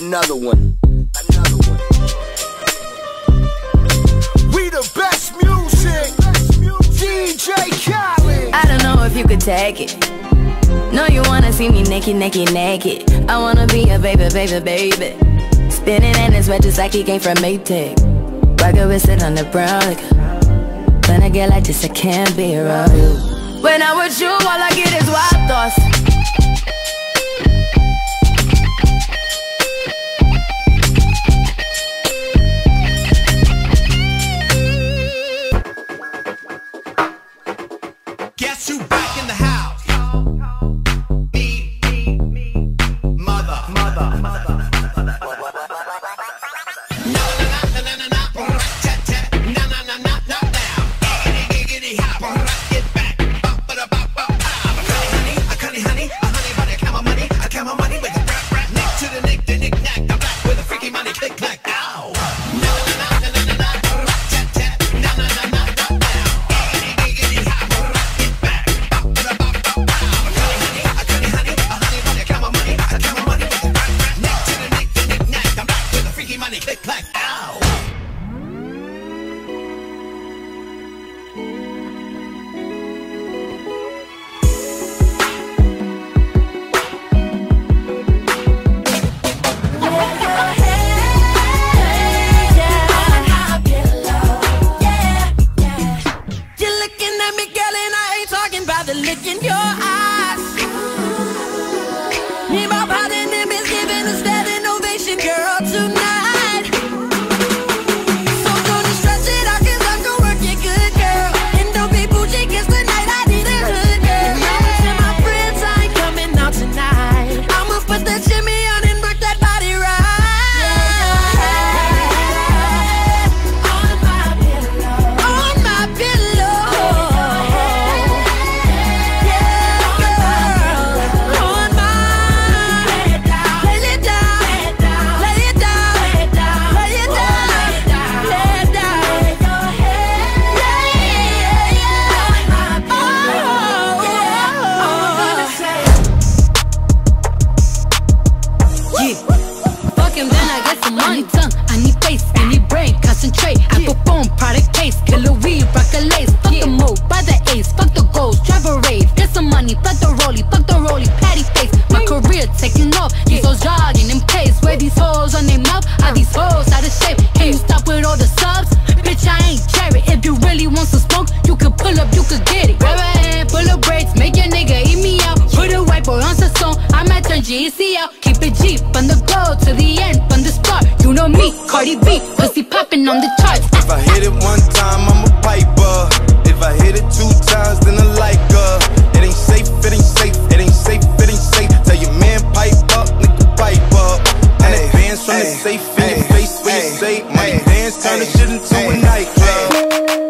Another one. Another one. We the best music. DJ Khaled. I don't know if you could take it. No, you wanna see me naked, naked, naked. I wanna be a baby, baby, baby. Spinning in his wet just like he came from Maytag. Rocket with it on the brown. Like, when I get like this, I can't be around you. When I'm with you, all I get is wild thoughts. Money, click clack. Ow. Really want some smoke, you could pull up, you could get it. Grab a hand, pull up braids, make your nigga eat me out. Put a white boy on the song, I might turn GEC out. Keep it G, from the go to the end, from the start. You know me, Cardi B, pussy popping on the charts. If I hit it one time, I'm a piper. If I hit it two times, then I like her. It ain't safe, it ain't safe, it ain't safe, it ain't safe. Tell your man pipe up, nigga pipe up. And advance from the safe in your face when you say money dance, turn the shit into a nightclub.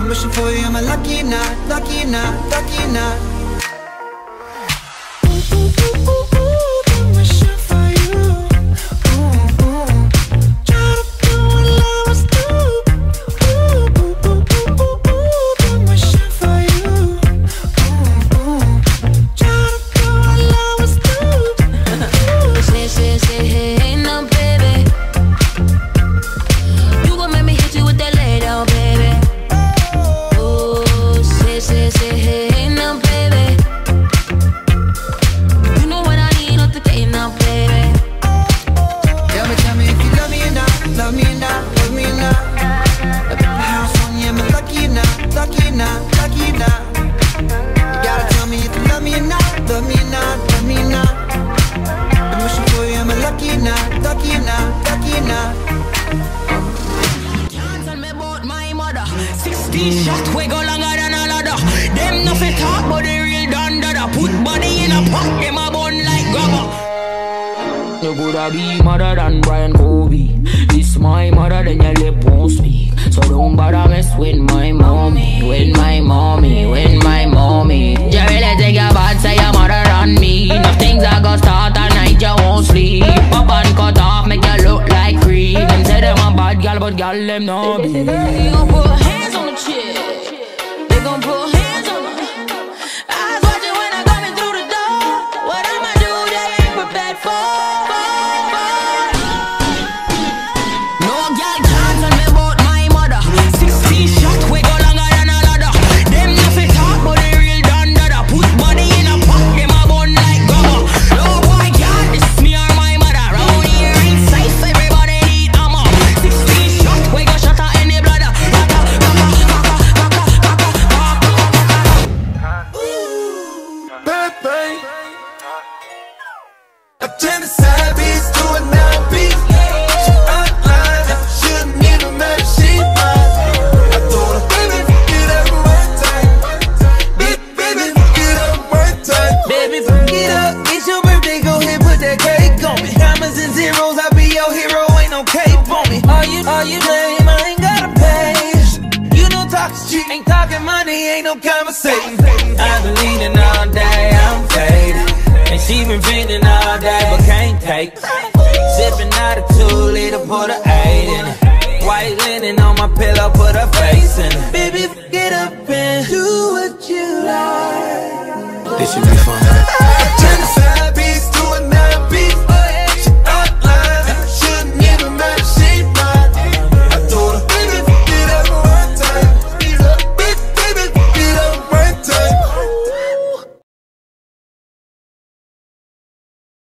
Been wishing for you, am I lucky or lucky or lucky or? T-shirt, we go longer than a ladder. Them nothing talk, but they real done dada. Put body in a pot, them a bun like grubber. You coulda be mother than Brian Kobe. This my mother, then your lip won't speak. So don't bother mess with my mommy, with my mommy, with my mommy. You really think you're bad say your mother than me? No things are gonna start at night, you won't sleep. Pop and cut off, make you look like creep. Them say them a bad gal, but gal them not be. No conversation. I've been leaning all day, I'm faded. And she been feeding all day, but can't take. it. Sipping out a two liter, put a eight in it. White linen on my pillow, put her face in it. Baby, get up and do what you like. This should be fun.